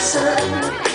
sun.